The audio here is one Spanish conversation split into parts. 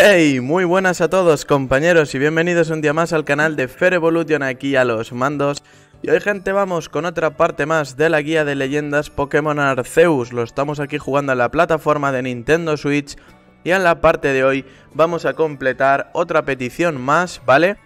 Hey, muy buenas a todos compañeros y bienvenidos un día más al canal de Fair Evolution aquí a los mandos Y hoy gente vamos con otra parte más de la guía de leyendas Pokémon Arceus Lo estamos aquí jugando en la plataforma de Nintendo Switch Y en la parte de hoy vamos a completar otra petición más, ¿vale?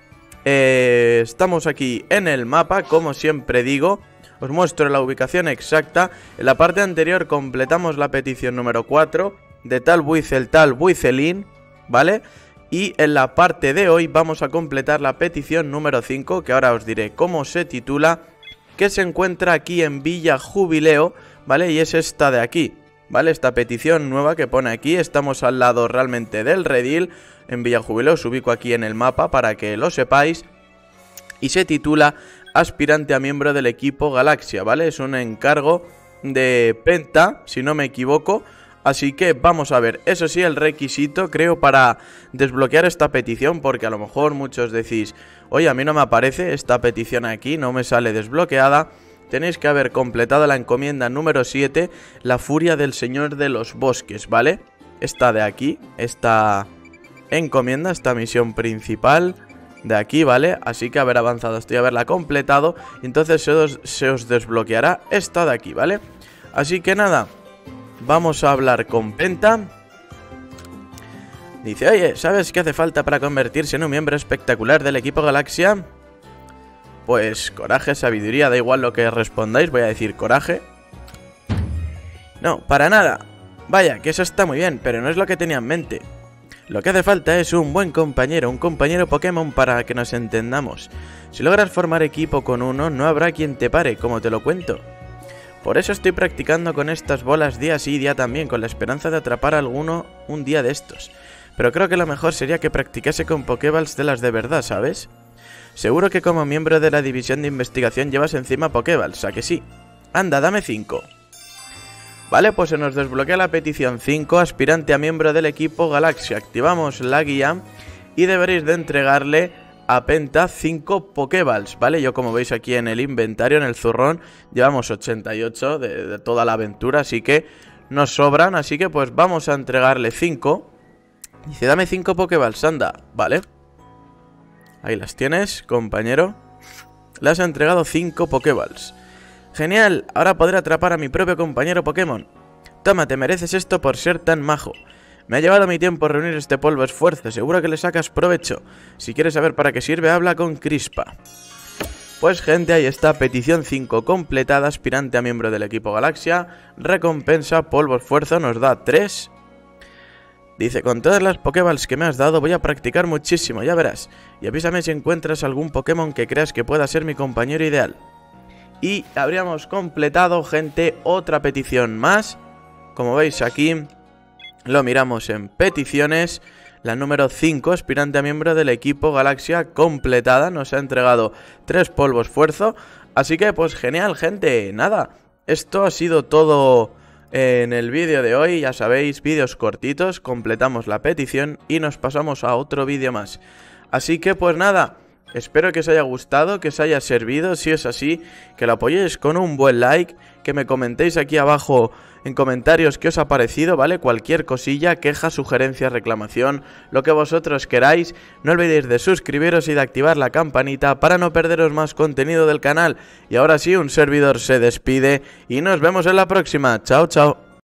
Eh, estamos aquí en el mapa, como siempre digo os muestro la ubicación exacta. En la parte anterior completamos la petición número 4 de tal Buizel tal Buizelin, ¿vale? Y en la parte de hoy vamos a completar la petición número 5, que ahora os diré cómo se titula, que se encuentra aquí en Villa Jubileo, ¿vale? Y es esta de aquí, ¿vale? Esta petición nueva que pone aquí, estamos al lado realmente del redil, en Villa Jubileo, os ubico aquí en el mapa para que lo sepáis, y se titula aspirante a miembro del equipo Galaxia, ¿vale? Es un encargo de Penta, si no me equivoco. Así que vamos a ver, eso sí, el requisito creo para desbloquear esta petición, porque a lo mejor muchos decís, oye, a mí no me aparece esta petición aquí, no me sale desbloqueada. Tenéis que haber completado la encomienda número 7, la furia del señor de los bosques, ¿vale? Esta de aquí, esta encomienda, esta misión principal de aquí, ¿vale? Así que haber avanzado estoy haberla completado entonces se os, se os desbloqueará esta de aquí, ¿vale? Así que nada, vamos a hablar con Penta. Dice, oye, ¿sabes qué hace falta para convertirse en un miembro espectacular del equipo Galaxia? Pues coraje, sabiduría, da igual lo que respondáis, voy a decir coraje. No, para nada. Vaya, que eso está muy bien, pero no es lo que tenía en mente. Lo que hace falta es un buen compañero, un compañero Pokémon para que nos entendamos. Si logras formar equipo con uno, no habrá quien te pare, como te lo cuento. Por eso estoy practicando con estas bolas día sí día también, con la esperanza de atrapar a alguno un día de estos. Pero creo que lo mejor sería que practicase con Pokéballs de las de verdad, ¿sabes? Seguro que como miembro de la división de investigación llevas encima Pokéballs, ¿a que sí? Anda, dame 5. Vale, pues se nos desbloquea la petición 5, aspirante a miembro del equipo Galaxia. Activamos la guía y deberéis de entregarle a Penta 5 Pokéballs, ¿vale? Yo como veis aquí en el inventario, en el zurrón, llevamos 88 de, de toda la aventura, así que nos sobran, así que pues vamos a entregarle 5. Dice, dame 5 Pokéballs, anda, ¿vale? Ahí las tienes, compañero. Le has entregado 5 Pokéballs. Genial, ahora podré atrapar a mi propio compañero Pokémon. Toma, te mereces esto por ser tan majo. Me ha llevado mi tiempo reunir este polvo esfuerzo, seguro que le sacas provecho. Si quieres saber para qué sirve, habla con Crispa. Pues gente, ahí está, petición 5 completada, aspirante a miembro del equipo Galaxia, recompensa polvo esfuerzo, nos da 3. Dice, con todas las Pokéballs que me has dado voy a practicar muchísimo, ya verás. Y avísame si encuentras algún Pokémon que creas que pueda ser mi compañero ideal. Y habríamos completado, gente, otra petición más. Como veis aquí, lo miramos en peticiones. La número 5, aspirante a miembro del equipo Galaxia completada. Nos ha entregado tres polvos esfuerzo. Así que, pues genial, gente. Nada, esto ha sido todo en el vídeo de hoy. Ya sabéis, vídeos cortitos. Completamos la petición y nos pasamos a otro vídeo más. Así que, pues nada... Espero que os haya gustado, que os haya servido, si es así, que lo apoyéis con un buen like, que me comentéis aquí abajo en comentarios qué os ha parecido, ¿vale? Cualquier cosilla, queja, sugerencia, reclamación, lo que vosotros queráis. No olvidéis de suscribiros y de activar la campanita para no perderos más contenido del canal. Y ahora sí, un servidor se despide y nos vemos en la próxima. Chao, chao.